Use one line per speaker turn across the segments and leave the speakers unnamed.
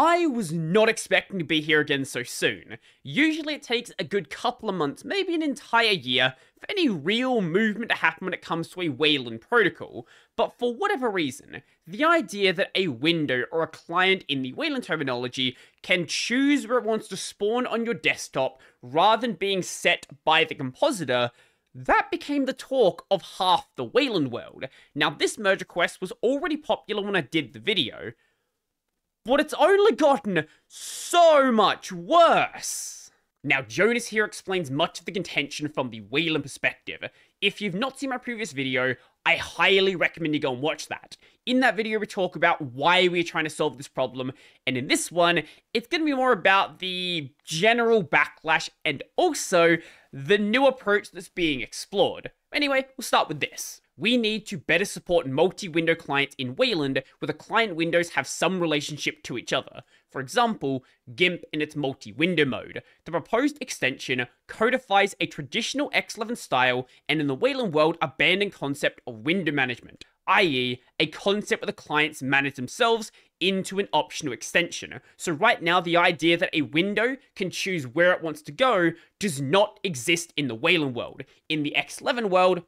I was not expecting to be here again so soon. Usually it takes a good couple of months, maybe an entire year, for any real movement to happen when it comes to a Wayland protocol, but for whatever reason, the idea that a window or a client in the Wayland terminology can choose where it wants to spawn on your desktop rather than being set by the compositor that became the talk of half the Wayland world. Now, this merge request was already popular when I did the video, but it's only gotten so much worse. Now, Jonas here explains much of the contention from the Wayland perspective. If you've not seen my previous video, I highly recommend you go and watch that. In that video, we talk about why we're trying to solve this problem, and in this one, it's going to be more about the general backlash and also the new approach that's being explored. Anyway, we'll start with this we need to better support multi-window clients in Wayland where the client windows have some relationship to each other. For example, GIMP in its multi-window mode. The proposed extension codifies a traditional X11 style and in the Wayland world abandoned concept of window management, i.e. a concept where the clients manage themselves into an optional extension. So right now, the idea that a window can choose where it wants to go does not exist in the Wayland world. In the X11 world,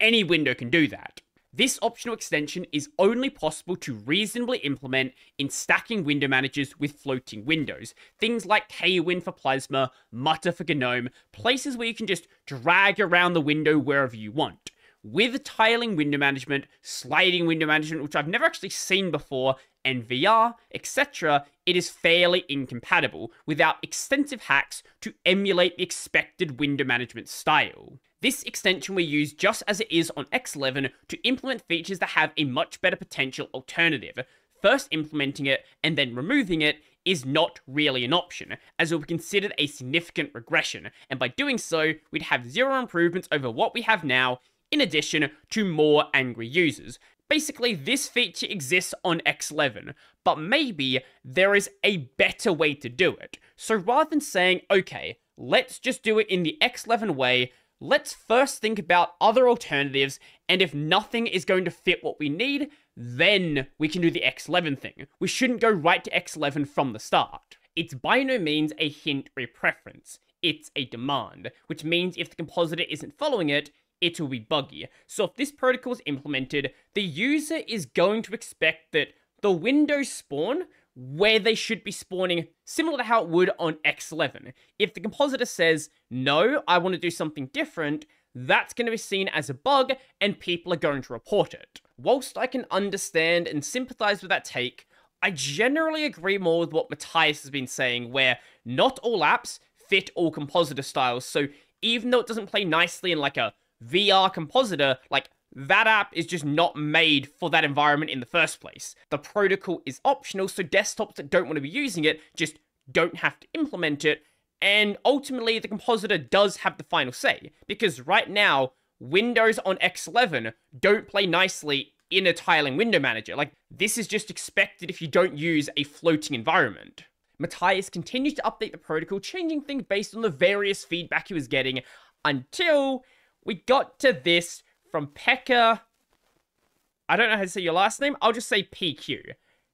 any window can do that. This optional extension is only possible to reasonably implement in stacking window managers with floating windows. Things like KWin for Plasma, Mutter for GNOME, places where you can just drag around the window wherever you want. With tiling window management, sliding window management, which I've never actually seen before, and VR, etc., it is fairly incompatible without extensive hacks to emulate the expected window management style. This extension we use just as it is on X11 to implement features that have a much better potential alternative. First implementing it and then removing it is not really an option, as it would be considered a significant regression, and by doing so, we'd have zero improvements over what we have now, in addition to more angry users. Basically, this feature exists on X11, but maybe there is a better way to do it. So rather than saying, okay, let's just do it in the X11 way, let's first think about other alternatives, and if nothing is going to fit what we need, then we can do the X11 thing. We shouldn't go right to X11 from the start. It's by no means a hint or a preference, it's a demand, which means if the compositor isn't following it, it will be buggy. So if this protocol is implemented, the user is going to expect that the windows spawn where they should be spawning, similar to how it would on X11. If the compositor says, no, I want to do something different, that's going to be seen as a bug and people are going to report it. Whilst I can understand and sympathize with that take, I generally agree more with what Matthias has been saying, where not all apps fit all compositor styles, so even though it doesn't play nicely in like a VR compositor, like that app is just not made for that environment in the first place. The protocol is optional, so desktops that don't want to be using it just don't have to implement it, and ultimately the compositor does have the final say, because right now, Windows on X11 don't play nicely in a tiling window manager. Like, this is just expected if you don't use a floating environment. Matthias continues to update the protocol, changing things based on the various feedback he was getting, until we got to this from Pekka. I don't know how to say your last name. I'll just say PQ.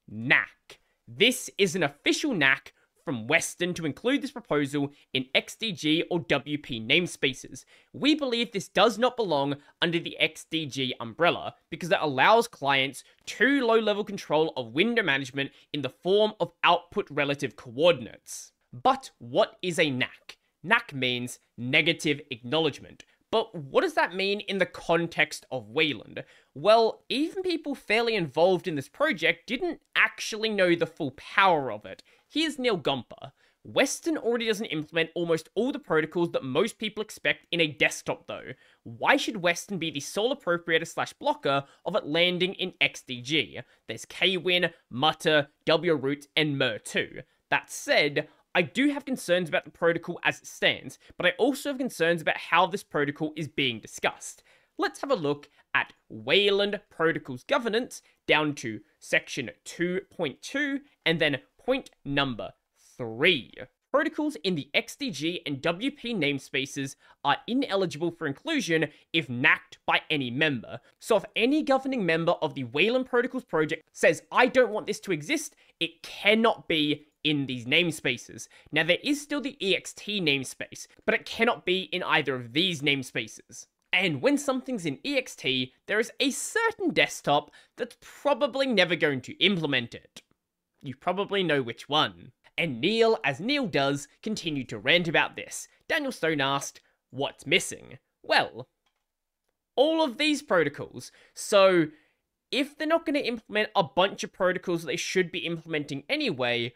NACK. This is an official NACK from Weston to include this proposal in XDG or WP namespaces. We believe this does not belong under the XDG umbrella because it allows clients too low level control of window management in the form of output relative coordinates. But what is a NACK? NACK means negative acknowledgement, but what does that mean in the context of Wayland? Well, even people fairly involved in this project didn't actually know the full power of it. Here's Neal Gompa. Weston already doesn't implement almost all the protocols that most people expect in a desktop though. Why should Weston be the sole appropriator slash blocker of it landing in XDG? There's KWin, Mutter, wlroots, and Mer2. That said, I do have concerns about the protocol as it stands, but I also have concerns about how this protocol is being discussed. Let's have a look at Wayland Protocols Governance down to section 2.2 and then point number 3. protocols in the XDG and WP namespaces are ineligible for inclusion if NACKed by any member. So if any governing member of the Wayland Protocols project says, I don't want this to exist, it cannot be in these namespaces. Now there is still the EXT namespace, but it cannot be in either of these namespaces. And when something's in EXT, there is a certain desktop that's probably never going to implement it. You probably know which one. And Neal, as Neal does, continued to rant about this. Daniel Stone asked, What's missing? Well, all of these protocols. So, if they're not going to implement a bunch of protocols that they should be implementing anyway,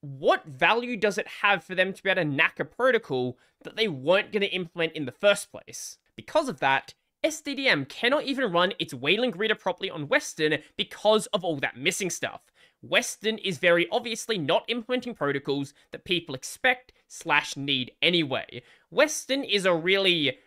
what value does it have for them to be able to NACK a protocol that they weren't going to implement in the first place? Because of that, SDDM cannot even run its Wayland Greeter properly on Weston because of all that missing stuff. Weston is very obviously not implementing protocols that people expect slash need anyway. Weston is a really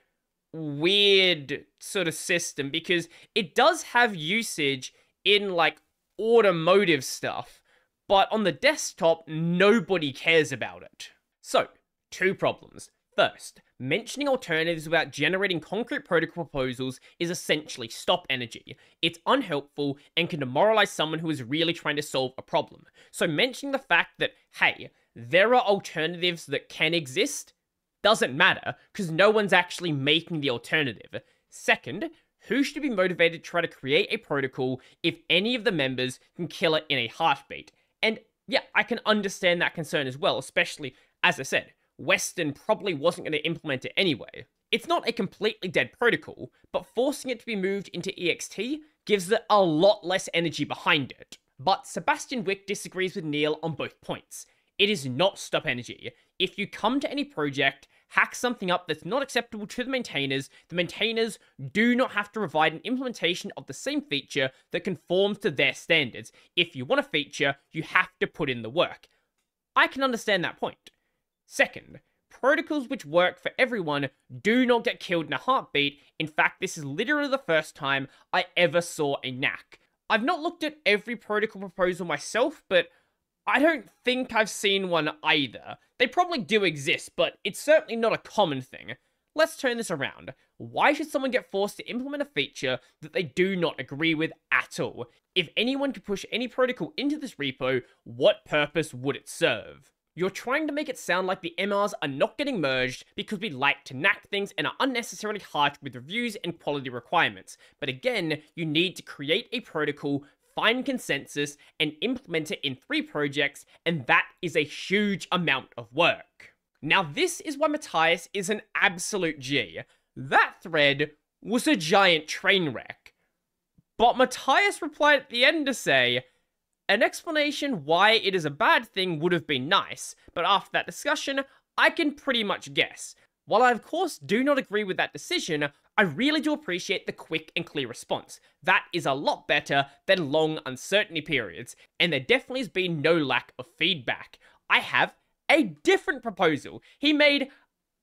weird sort of system because it does have usage in like automotive stuff, but on the desktop, nobody cares about it. So, two problems. First, mentioning alternatives without generating concrete protocol proposals is essentially stop energy. It's unhelpful and can demoralize someone who is really trying to solve a problem. So mentioning the fact that, hey, there are alternatives that can exist doesn't matter because no one's actually making the alternative. Second, who should be motivated to try to create a protocol if any of the members can kill it in a heartbeat? Yeah, I can understand that concern as well, especially, as I said, Weston probably wasn't going to implement it anyway. It's not a completely dead protocol, but forcing it to be moved into EXT gives it a lot less energy behind it. But Sebastian Wick disagrees with Neal on both points. It is not stop energy. If you come to any project, hack something up that's not acceptable to the maintainers, the maintainers do not have to provide an implementation of the same feature that conforms to their standards. If you want a feature, you have to put in the work. I can understand that point. Second, protocols which work for everyone do not get killed in a heartbeat. In fact, this is literally the first time I ever saw a NACK. I've not looked at every protocol proposal myself, but I don't think I've seen one either. They probably do exist, but it's certainly not a common thing. Let's turn this around. Why should someone get forced to implement a feature that they do not agree with at all? If anyone could push any protocol into this repo, what purpose would it serve? You're trying to make it sound like the MRs are not getting merged because we like to NACK things and are unnecessarily harsh with reviews and quality requirements. But again, you need to create a protocol, find consensus, and implement it in three projects, and that is a huge amount of work. Now, this is why Matthias is an absolute G. That thread was a giant train wreck. But Matthias replied at the end to say, an explanation why it is a bad thing would have been nice, but after that discussion, I can pretty much guess. While I of course do not agree with that decision, I really do appreciate the quick and clear response. That is a lot better than long uncertainty periods, and there definitely has been no lack of feedback. I have a different proposal. He made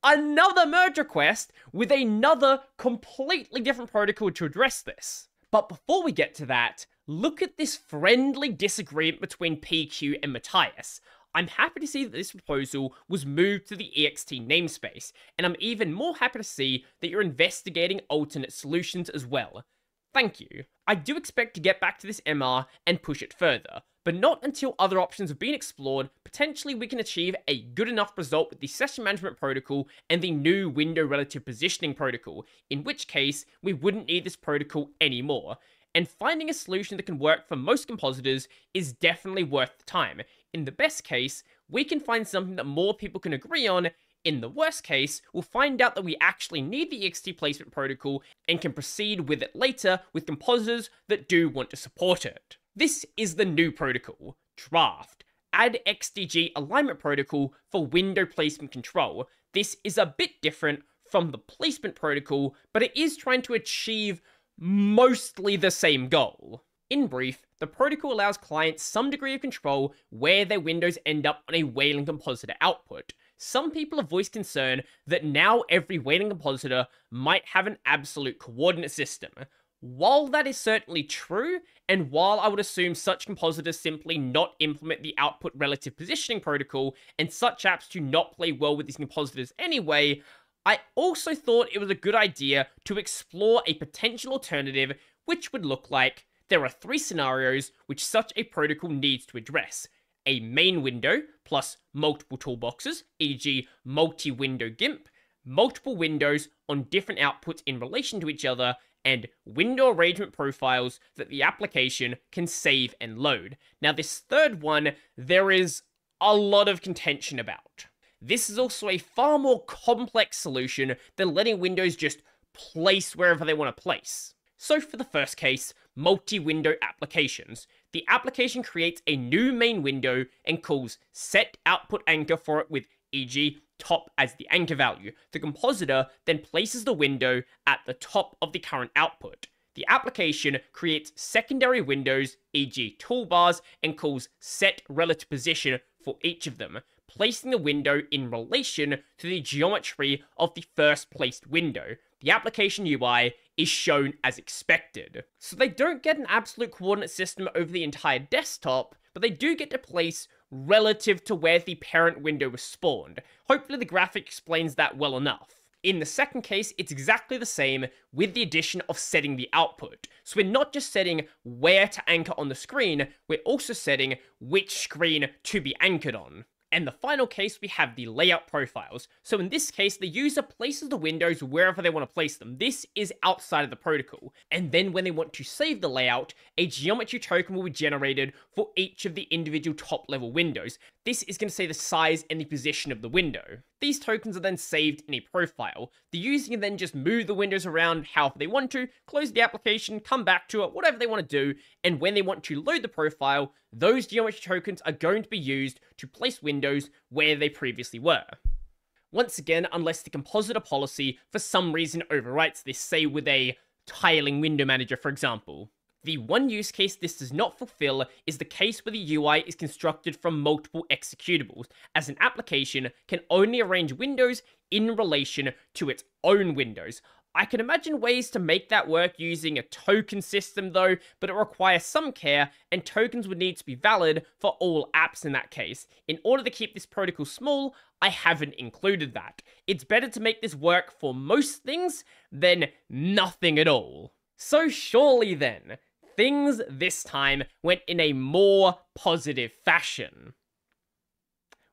another merge request with another completely different protocol to address this. But before we get to that, look at this friendly disagreement between PQ and Matthias. I'm happy to see that this proposal was moved to the EXT namespace, and I'm even more happy to see that you're investigating alternate solutions as well. Thank you. I do expect to get back to this MR and push it further, but not until other options have been explored, potentially we can achieve a good enough result with the session management protocol and the new window relative positioning protocol, in which case we wouldn't need this protocol anymore. And finding a solution that can work for most compositors is definitely worth the time. In the best case, we can find something that more people can agree on in the worst case, we'll find out that we actually need the EXT placement protocol and can proceed with it later with compositors that do want to support it. This is the new protocol, Draft. Add XDG alignment protocol for window placement control. This is a bit different from the placement protocol, but it is trying to achieve mostly the same goal. In brief, the protocol allows clients some degree of control where their windows end up on a Wayland compositor output some people have voiced concern that now every Wayland compositor might have an absolute coordinate system. While that is certainly true, and while I would assume such compositors simply not implement the output relative positioning protocol, and such apps do not play well with these compositors anyway, I also thought it was a good idea to explore a potential alternative which would look like there are three scenarios which such a protocol needs to address. A main window plus multiple toolboxes, e.g. multi-window GIMP, multiple windows on different outputs in relation to each other, and window arrangement profiles that the application can save and load. Now, this third one, there is a lot of contention about. This is also a far more complex solution than letting Windows just place wherever they want to place. So for the first case, multi-window applications. The application creates a new main window and calls set output anchor for it with e.g top as the anchor value. The compositor then places the window at the top of the current output. The application creates secondary windows, e.g. toolbars, and calls set relative position for each of them, placing the window in relation to the geometry of the first placed window. The application UI is shown as expected. So they don't get an absolute coordinate system over the entire desktop, but they do get to place relative to where the parent window was spawned. Hopefully the graphic explains that well enough. In the second case, it's exactly the same with the addition of setting the output. So we're not just setting where to anchor on the screen, we're also setting which screen to be anchored on. And the final case, we have the layout profiles. So in this case, the user places the windows wherever they want to place them. This is outside of the protocol. And then when they want to save the layout, a geometry token will be generated for each of the individual top level windows. This is going to say the size and the position of the window. These tokens are then saved in a profile. The user can then just move the windows around however they want to, close the application, come back to it, whatever they want to do, and when they want to load the profile, those geometry tokens are going to be used to place windows where they previously were. Once again, unless the compositor policy for some reason overwrites this, say with a tiling window manager for example. The one use case this does not fulfill is the case where the UI is constructed from multiple executables, as an application can only arrange windows in relation to its own windows. I can imagine ways to make that work using a token system though, but it requires some care, and tokens would need to be valid for all apps in that case. In order to keep this protocol small, I haven't included that. It's better to make this work for most things than nothing at all. So surely then, things this time went in a more positive fashion.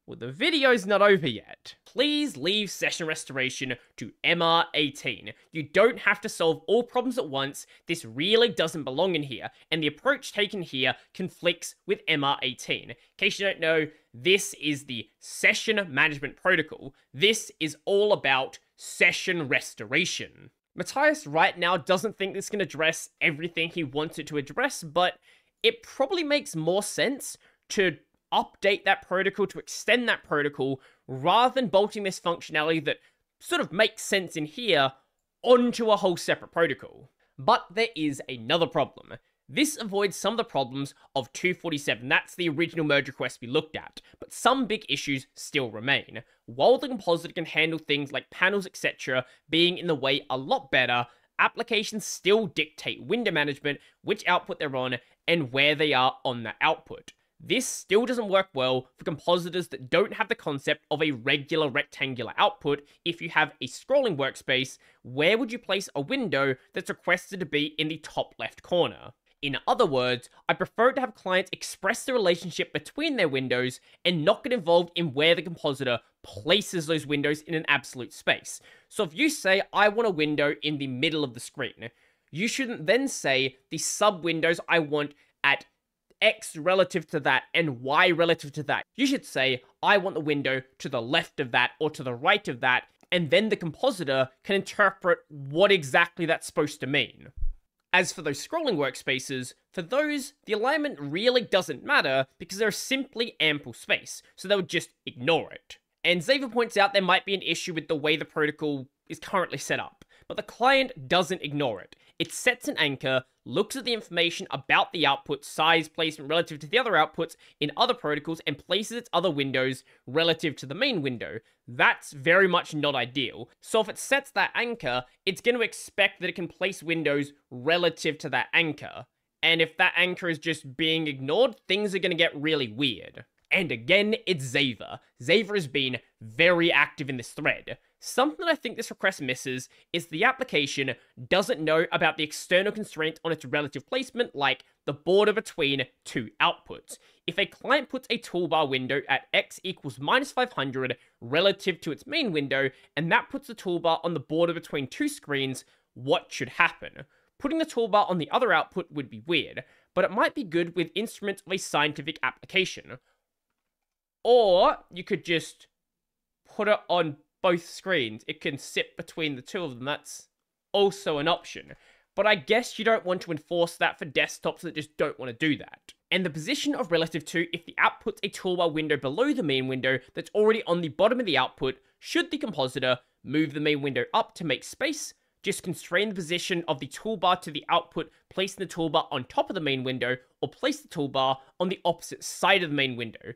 Well, the video's not over yet. Please leave session restoration to MR18. You don't have to solve all problems at once, this really doesn't belong in here, and the approach taken here conflicts with MR18. In case you don't know, this is the Session Management Protocol. This is all about session restoration. Matthias right now doesn't think this can address everything he wants it to address, but it probably makes more sense to update that protocol, to extend that protocol, rather than bolting this functionality that sort of makes sense in here onto a whole separate protocol. But there is another problem. This avoids some of the problems of 247, that's the original merge request we looked at, but some big issues still remain. While the compositor can handle things like panels etc. being in the way a lot better, applications still dictate window management, which output they're on, and where they are on that output. This still doesn't work well for compositors that don't have the concept of a regular rectangular output. If you have a scrolling workspace, where would you place a window that's requested to be in the top left corner? In other words, I prefer to have clients express the relationship between their windows and not get involved in where the compositor places those windows in an absolute space. So if you say, I want a window in the middle of the screen, you shouldn't then say the sub windows I want at X relative to that and Y relative to that. You should say, I want the window to the left of that or to the right of that, and then the compositor can interpret what exactly that's supposed to mean. As for those scrolling workspaces, for those, the alignment really doesn't matter because there's simply ample space, so they would just ignore it. And Xaver points out there might be an issue with the way the protocol is currently set up, but the client doesn't ignore it. It sets an anchor, looks at the information about the output size placement relative to the other outputs in other protocols, and places its other windows relative to the main window. That's very much not ideal. So if it sets that anchor, it's going to expect that it can place windows relative to that anchor. And if that anchor is just being ignored, things are going to get really weird. And again, it's Xaver. Xaver has been very active in this thread. Something that I think this request misses is the application doesn't know about the external constraint on its relative placement, like the border between two outputs. If a client puts a toolbar window at x equals minus 500 relative to its main window, and that puts the toolbar on the border between two screens, what should happen? Putting the toolbar on the other output would be weird, but it might be good with instruments of a scientific application. Or you could just put it on both screens. It can sit between the two of them. That's also an option. But I guess you don't want to enforce that for desktops that just don't want to do that. And the position of relative to if the output's a toolbar window below the main window that's already on the bottom of the output, should the compositor move the main window up to make space, just constrain the position of the toolbar to the output, placing the toolbar on top of the main window, or place the toolbar on the opposite side of the main window.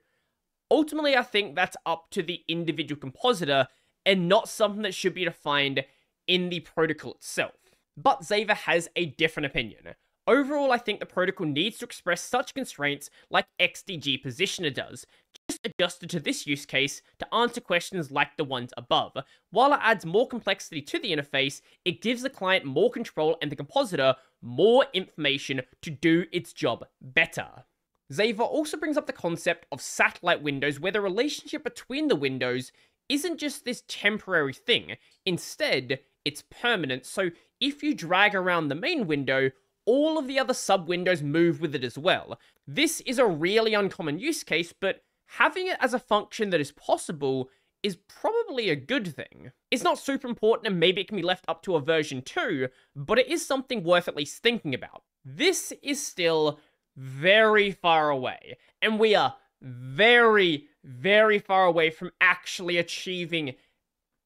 Ultimately, I think that's up to the individual compositor and not something that should be defined in the protocol itself. But Xaver has a different opinion. Overall, I think the protocol needs to express such constraints like XDG Positioner does, just adjusted to this use case to answer questions like the ones above. While it adds more complexity to the interface, it gives the client more control and the compositor more information to do its job better. Xaver also brings up the concept of satellite windows where the relationship between the windows isn't just this temporary thing. Instead, it's permanent, so if you drag around the main window, all of the other sub-windows move with it as well. This is a really uncommon use case, but having it as a function that is possible is probably a good thing. It's not super important and maybe it can be left up to a version 2, but it is something worth at least thinking about. This is still very far away, and we are very, very far away from actually achieving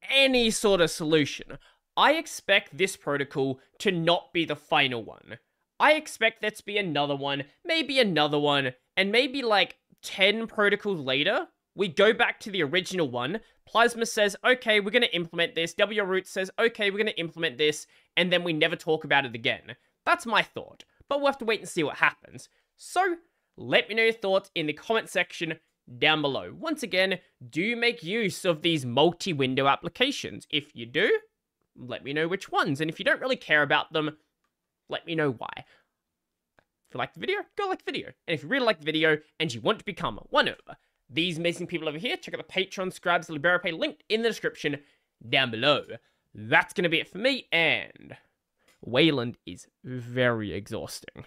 any sort of solution. I expect this protocol to not be the final one. I expect there to be another one, maybe another one, and maybe like 10 protocols later, we go back to the original one. Plasma says, okay, we're going to implement this. wlroots says, okay, we're going to implement this, and then we never talk about it again. That's my thought, but we'll have to wait and see what happens. So, let me know your thoughts in the comment section down below. Once again, do you make use of these multi-window applications? If you do, let me know which ones. And if you don't really care about them, let me know why. If you like the video, go like the video. And if you really like the video and you want to become one of these amazing people over here, check out the Patreon, Scribes, Liberapay linked in the description down below. That's going to be it for me, and Wayland is very exhausting.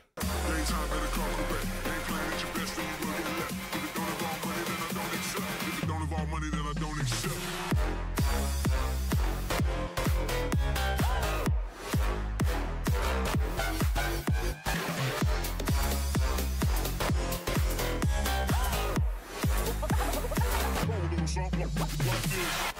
This.